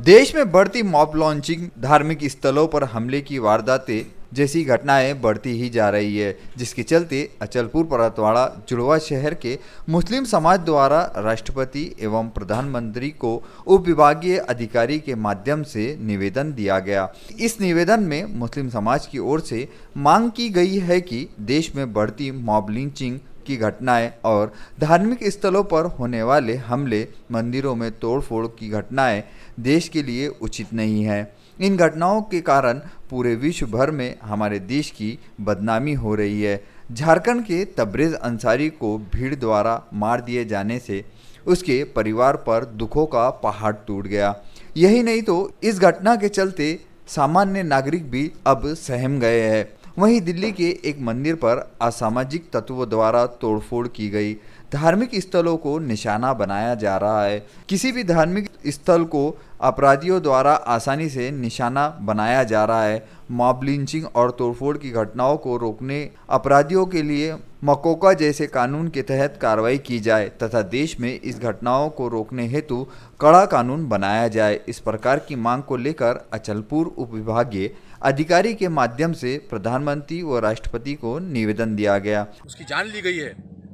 देश में बढ़ती मॉब लॉन्चिंग धार्मिक स्थलों पर हमले की वारदातें जैसी घटनाएँ बढ़ती ही जा रही है, जिसके चलते अचलपुर, परतवाड़ा, जुड़वा शहर के मुस्लिम समाज द्वारा राष्ट्रपति एवं प्रधानमंत्री को उप विभागीय अधिकारी के माध्यम से निवेदन दिया गया। इस निवेदन में मुस्लिम समाज की ओर से मांग की गई है कि देश में बढ़ती मॉब लिंचिंग की घटनाएँ और धार्मिक स्थलों पर होने वाले हमले, मंदिरों में तोड़फोड़ की घटनाएँ देश के लिए उचित नहीं है। इन घटनाओं के कारण पूरे विश्व भर में हमारे देश की बदनामी हो रही है। झारखंड के तबरेज अंसारी को भीड़ द्वारा मार दिए जाने से उसके परिवार पर दुखों का पहाड़ टूट गया। यही नहीं तो इस घटना के चलते सामान्य नागरिक भी अब सहम गए हैं। वहीं दिल्ली के एक मंदिर पर असामाजिक तत्वों द्वारा तोड़फोड़ की गई। धार्मिक स्थलों को निशाना बनाया जा रहा है। किसी भी धार्मिक स्थल को अपराधियों द्वारा आसानी से निशाना बनाया जा रहा है। मॉब लिंचिंग और तोड़फोड़ की घटनाओं को रोकने, अपराधियों के लिए मकोका जैसे कानून के तहत कार्रवाई की जाए तथा देश में इस घटनाओं को रोकने हेतु कड़ा कानून बनाया जाए। इस प्रकार की मांग को लेकर अचलपुर उप विभागीय अधिकारी के माध्यम से प्रधानमंत्री व राष्ट्रपति को निवेदन दिया गया। उसकी जान ली गई है।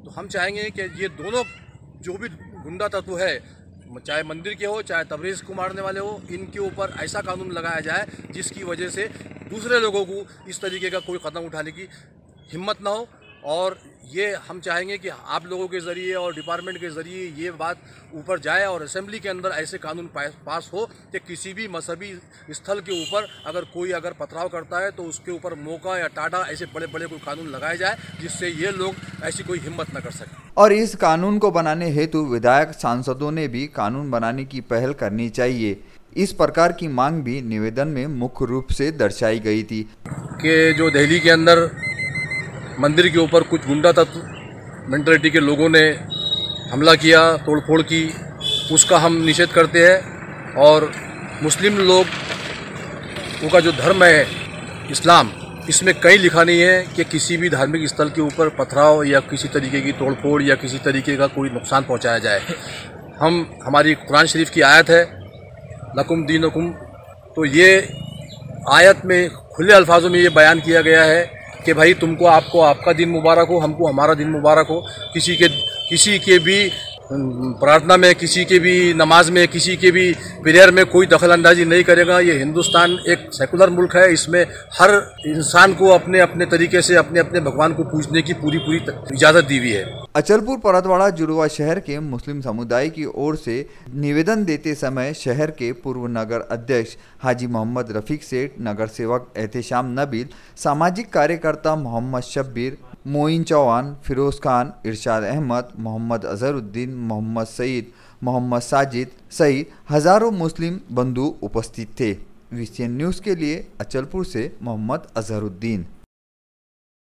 तो हम चाहेंगे कि ये दोनों जो भी गुंडा तत्व है, चाहे मंदिर के हो, चाहे तबरेज को मारने वाले हो, इनके ऊपर ऐसा कानून लगाया जाए जिसकी वजह से दूसरे लोगों को इस तरीके का कोई कदम उठाने की हिम्मत ना हो। और ये हम चाहेंगे कि आप लोगों के ज़रिए और डिपार्टमेंट के ज़रिए ये बात ऊपर जाए और असेंबली के अंदर ऐसे कानून पास हो कि किसी भी मजहबी स्थल के ऊपर अगर कोई अगर पथराव करता है तो उसके ऊपर मौका या टाटा ऐसे बड़े बड़े कोई कानून लगाए जाए जिससे ये लोग ऐसी कोई हिम्मत न कर सके। और इस कानून को बनाने हेतु विधायक सांसदों ने भी कानून बनाने की पहल करनी चाहिए। इस प्रकार की मांग भी निवेदन में मुख्य रूप से दर्शाई गई थी। कि जो दिल्ली के अंदर मंदिर के ऊपर कुछ गुंडा तत्व मेंटलिटी के लोगों ने हमला किया, तोड़फोड़ की, उसका हम निषेध करते हैं। और मुस्लिम लोग का जो धर्म है, इस्लाम, इसमें कहीं लिखा नहीं है कि किसी भी धार्मिक स्थल के ऊपर पथराव या किसी तरीके की तोड़फोड़ या किसी तरीके का कोई नुकसान पहुँचाया जाए। हम, हमारी कुरान शरीफ की आयत है, लकुम दीन तो ये आयत में खुले अल्फाजों में ये बयान किया गया है कि भाई तुमको आपको आपका दिन मुबारक हो, हमको हमारा दिन मुबारक हो। किसी के किसी के भी प्रार्थना में, किसी के भी, नमाज़ में, किसी के भी प्रेयर में कोई दखल अंदाजी नहीं करेगा। ये हिंदुस्तान एक सेकुलर मुल्क है। इसमें हर इंसान को अपने अपने तरीके से, अपने अपने भगवान को पूजने की पूरी पूरी इजाज़त दी हुई है। अचलपुर परतवाड़ा जुड़वा शहर के मुस्लिम समुदाय की ओर से निवेदन देते समय शहर के पूर्व नगर अध्यक्ष हाजी मोहम्मद रफीक सेठ, नगर सेवक एहतेशाम नबील, सामाजिक कार्यकर्ता मोहम्मद शब्बीर मोइन चौहान, फिरोज़ खान, इरशाद अहमद, मोहम्मद अजहरुद्दीन, मोहम्मद सईद, मोहम्मद साजिद सईद हज़ारों मुस्लिम बंधु उपस्थित थे। वी न्यूज़ के लिए अचलपुर से मोहम्मद अजहरुद्दीन।